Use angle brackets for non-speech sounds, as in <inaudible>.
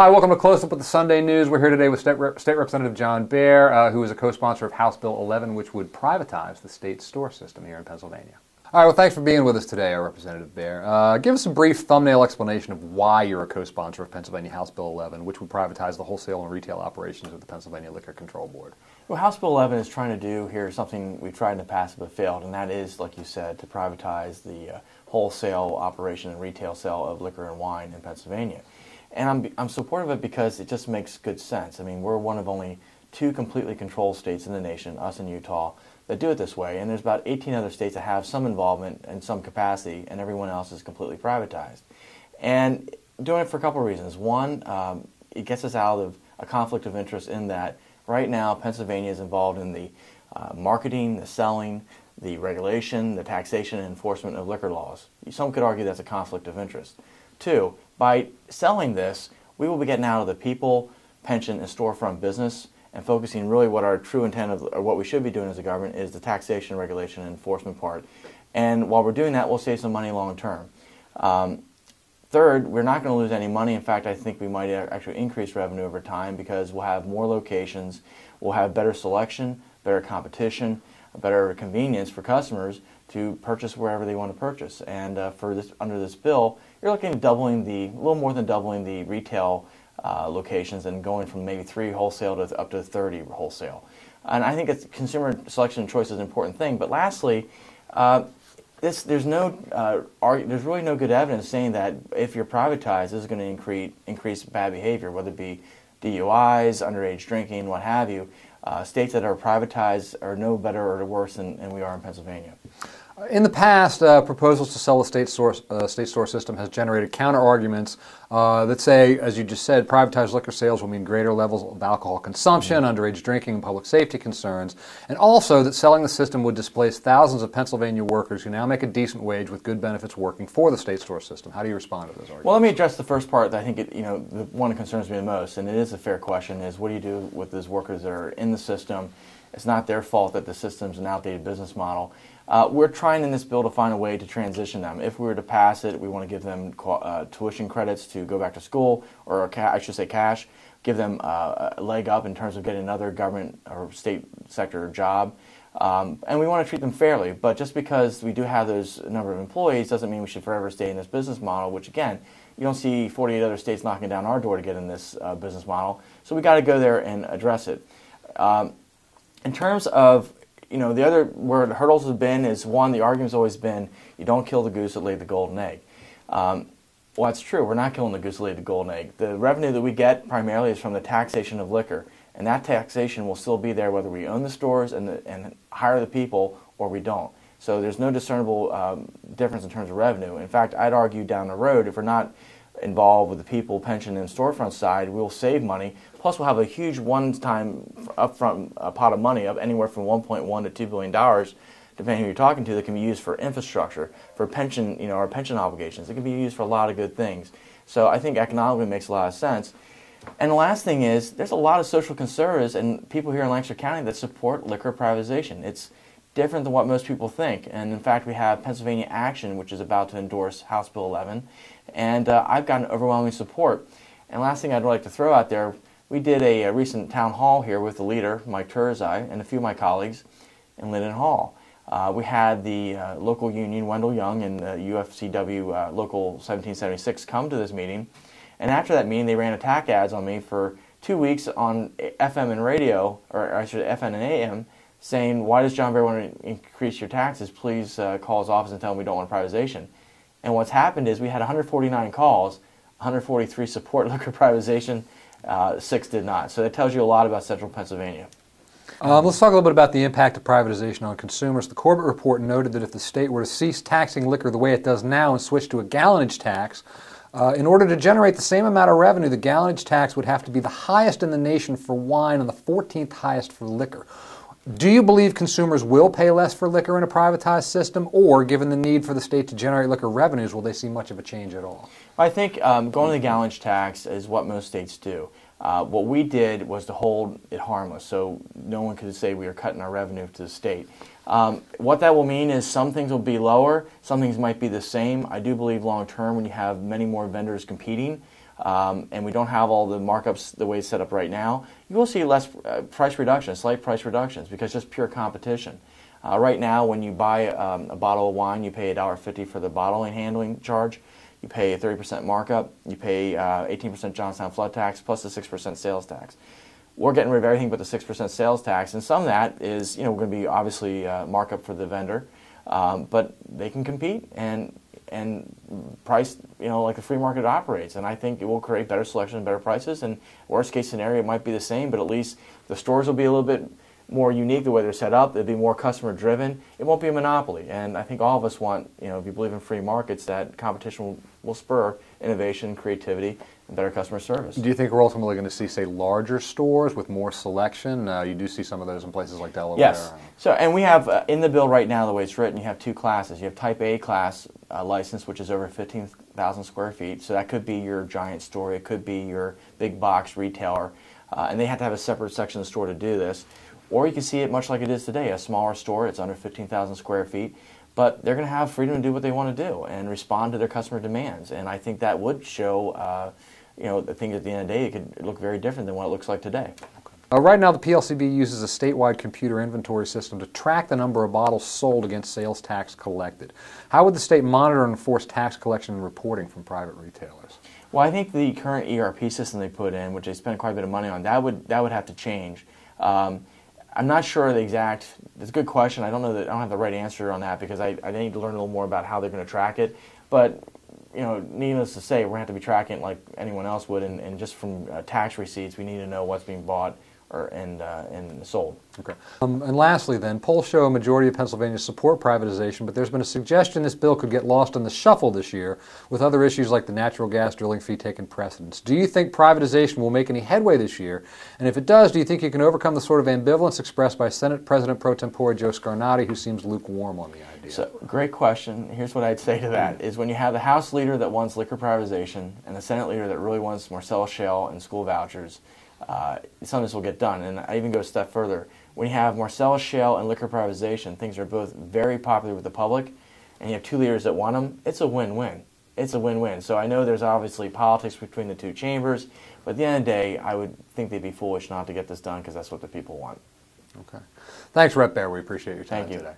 Hi, welcome to Close Up with the Sunday News. We're here today with State, Rep- State Representative John Bear, uh, who is a co-sponsor of House Bill 11, which would privatize the state store system here in Pennsylvania. All right, well, thanks for being with us today, uh, Representative Bear. Uh, give us a brief thumbnail explanation of why you're a co-sponsor of Pennsylvania House Bill 11, which would privatize the wholesale and retail operations of the Pennsylvania Liquor Control Board. Well, House Bill 11 is trying to do here something we've tried in the past but failed, and that is, like you said, to privatize the uh, wholesale operation and retail sale of liquor and wine in Pennsylvania. And I'm, I'm supportive of it because it just makes good sense. I mean, we're one of only two completely controlled states in the nation, us and Utah, that do it this way. And there's about 18 other states that have some involvement in some capacity, and everyone else is completely privatized. And doing it for a couple of reasons. One, um, it gets us out of a conflict of interest in that right now Pennsylvania is involved in the uh, marketing, the selling, the regulation, the taxation, and enforcement of liquor laws. Some could argue that's a conflict of interest. Two, by selling this, we will be getting out of the people, pension, and storefront business and focusing really what our true intent of or what we should be doing as a government is the taxation, regulation, and enforcement part. And while we're doing that, we'll save some money long term. Um, third, we're not going to lose any money. In fact, I think we might actually increase revenue over time because we'll have more locations, we'll have better selection, better competition, better convenience for customers to purchase wherever they want to purchase. And uh, for this, under this bill, you're looking at doubling the, a little more than doubling the retail uh, locations and going from maybe three wholesale to up to 30 wholesale. And I think it's consumer selection and choice is an important thing. But lastly, uh, this, there's no uh, there's really no good evidence saying that if you're privatized, this is going to increase increase bad behavior, whether it be DUIs, underage drinking, what have you. Uh, states that are privatized are no better or worse than, than we are in Pennsylvania. In the past, uh, proposals to sell the state store, uh, state store system has generated counter arguments uh, that say, as you just said, privatized liquor sales will mean greater levels of alcohol consumption, mm-hmm. underage drinking, and public safety concerns, and also that selling the system would displace thousands of Pennsylvania workers who now make a decent wage with good benefits working for the state store system. How do you respond to those arguments? Well, let me address the first part that I think it, you know the one that concerns me the most, and it is a fair question: is what do you do with those workers that are in the system? It's not their fault that the system's an outdated business model. Uh, we're trying in this bill to find a way to transition them. If we were to pass it, we want to give them uh, tuition credits to go back to school, or I should say cash, give them uh, a leg up in terms of getting another government or state sector job. Um, and we want to treat them fairly, but just because we do have those number of employees doesn't mean we should forever stay in this business model, which again, you don't see 48 other states knocking down our door to get in this uh, business model. So we got to go there and address it. Um, in terms of you know, the other where the hurdles have been is one, the argument's always been you don't kill the goose that laid the golden egg. Um, well, that's true. We're not killing the goose that laid the golden egg. The revenue that we get primarily is from the taxation of liquor, and that taxation will still be there whether we own the stores and, the, and hire the people or we don't. So there's no discernible um, difference in terms of revenue. In fact, I'd argue down the road if we're not involved with the people, pension, and storefront side, we'll save money. Plus, we'll have a huge one-time upfront uh, pot of money of anywhere from 1.1 to 2 billion dollars, depending who you're talking to, that can be used for infrastructure, for pension, you know, our pension obligations. It can be used for a lot of good things. So I think economically makes a lot of sense. And the last thing is, there's a lot of social conservatives and people here in Lancaster County that support liquor privatization. It's different than what most people think. And in fact, we have Pennsylvania Action, which is about to endorse House Bill 11, and uh, I've gotten overwhelming support. And last thing I'd like to throw out there, we did a, a recent town hall here with the leader, Mike Turzai, and a few of my colleagues in Linden Hall. Uh, we had the uh, local union, Wendell Young, and the UFCW uh, Local 1776 come to this meeting. And after that meeting, they ran attack ads on me for two weeks on FM and radio, or I should FM and AM, saying, why does John Bear want to increase your taxes? Please uh, call his office and tell him we don't want privatization. And what's happened is we had 149 calls, 143 support <laughs> liquor privatization, uh, six did not. So that tells you a lot about central Pennsylvania. Um, let's talk a little bit about the impact of privatization on consumers. The Corbett report noted that if the state were to cease taxing liquor the way it does now and switch to a gallonage tax, uh, in order to generate the same amount of revenue, the gallonage tax would have to be the highest in the nation for wine and the 14th highest for liquor. Do you believe consumers will pay less for liquor in a privatized system, or given the need for the state to generate liquor revenues, will they see much of a change at all? I think um, going to the gallonage tax is what most states do. Uh, what we did was to hold it harmless, so no one could say we are cutting our revenue to the state. Um, what that will mean is some things will be lower, some things might be the same. I do believe long term, when you have many more vendors competing, um, and we don't have all the markups the way it's set up right now, you will see less uh, price reductions, slight price reductions, because just pure competition. Uh, right now, when you buy um, a bottle of wine, you pay $1.50 for the bottling handling charge. You pay a 30% markup. You pay uh, 18% Johnstown flood tax plus the 6% sales tax. We're getting rid of everything but the 6% sales tax, and some of that is, you know, going to be obviously uh, markup for the vendor, um, but they can compete and and price, you know, like the free market operates. And I think it will create better selection and better prices. And worst case scenario, it might be the same, but at least the stores will be a little bit more unique the way they're set up. It'll be more customer driven. It won't be a monopoly. And I think all of us want, you know, if you believe in free markets, that competition will, will spur innovation, creativity, and better customer service. Do you think we're ultimately going to see, say, larger stores with more selection? Uh, you do see some of those in places like Delaware. Yes. So, and we have uh, in the bill right now, the way it's written, you have two classes. You have Type A class uh, license, which is over 15,000 square feet. So that could be your giant store. It could be your big box retailer, uh, and they have to have a separate section of the store to do this. Or you can see it much like it is today, a smaller store, it's under 15,000 square feet, but they're going to have freedom to do what they want to do and respond to their customer demands. And I think that would show, uh, you know, the things at the end of the day, it could look very different than what it looks like today. Uh, right now, the PLCB uses a statewide computer inventory system to track the number of bottles sold against sales tax collected. How would the state monitor and enforce tax collection and reporting from private retailers? Well, I think the current ERP system they put in, which they spent quite a bit of money on, that would that would have to change. Um, I'm not sure the exact. It's a good question. I don't know that I don't have the right answer on that because I, I need to learn a little more about how they're going to track it. But you know, needless to say, we're going to have to be tracking it like anyone else would, and, and just from uh, tax receipts, we need to know what's being bought or and uh, and sold. Okay. Um, and lastly, then, polls show a majority of Pennsylvania support privatization, but there's been a suggestion this bill could get lost in the shuffle this year, with other issues like the natural gas drilling fee taking precedence. Do you think privatization will make any headway this year? And if it does, do you think you can overcome the sort of ambivalence expressed by Senate President pro tempore Joe Scarnati, who seems lukewarm on the idea? So, great question. Here's what I'd say to that: is when you have the House leader that wants liquor privatization and the Senate leader that really wants Marcellus Shale and school vouchers uh, some of this will get done. And I even go a step further. When you have Marcellus Shale and liquor privatization, things are both very popular with the public, and you have two leaders that want them, it's a win-win. It's a win-win. So I know there's obviously politics between the two chambers, but at the end of the day, I would think they'd be foolish not to get this done because that's what the people want. Okay. Thanks, Rep Bear. We appreciate your time Thank you. today.